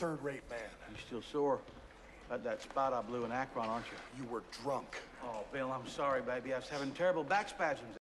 third-rate man. You still sore about that spot I blew in Akron, aren't you? You were drunk. Oh, Bill, I'm sorry, baby. I was having terrible back spasms